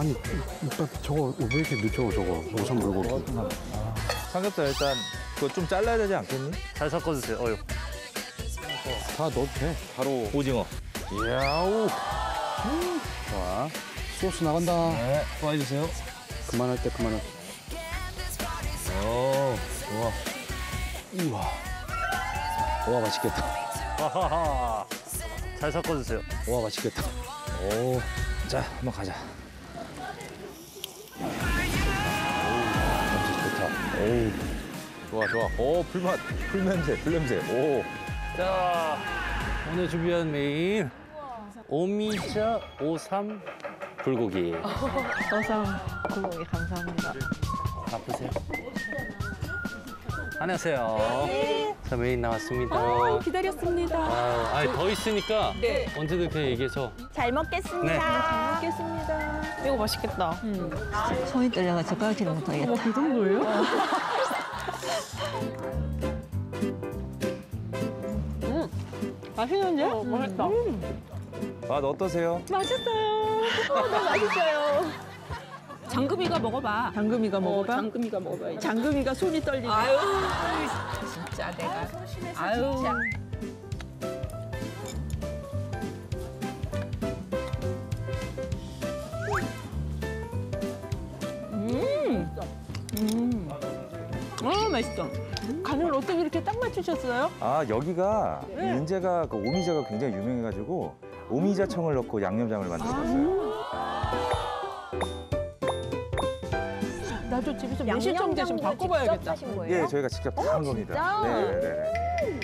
아니 일단 저거 왜 이렇게 늦죠 저거 오선 물고기 삼겹살 일단 그거 좀 잘라야 되지 않겠니? 잘 섞어주세요. 어휴. 다 넣어도 돼 바로 오징어. 야우 좋아 소스 나간다 네, 도와주세요. 그만할 때 그만할 때 오, 좋아. 우와 와 맛있겠다 하하하. 잘 섞어주세요. 와 맛있겠다 오, 자, 한번 가자. 오, 좋아, 좋아. 오, 불맛, 불냄새, 불냄새. 오, 자, 오늘 준비한 메인 오미자 오삼 불고기. 어상 불고기 감사합니다. 바쁘세요? 안녕하세요. 자, 메인 나왔습니다. 아, 기다렸습니다. 아유, 아니, 더 있으니까 네. 언제든 그냥 얘기해서. 잘 먹겠습니다. 네. 잘 먹겠습니다. 이거 맛있겠다. 손이 떨려가 젓가락질을 못하겠다. 그 정도예요? 음, 맛있는데? 맛있다. 맛 어떠세요? 맛있어요. 맛있어요. 장금이가 먹어봐. 장금이가 먹어봐. 장금이가 먹어봐. 장금이가 손이 떨리네. 아유, 진짜 내가. 아유. 음. 음. 아, 맛있어. 간을 어떻게 이렇게 딱 맞추셨어요? 아, 여기가 이 인제가 그 오미자가 굉장히 유명해가지고 오미자청을 넣고 양념장을 만들어봤어요. 저 집에서 양념장도 매실청 바꿔봐야겠다. 예, 저희가 직접 다 한 겁니다. 네, 네, 네.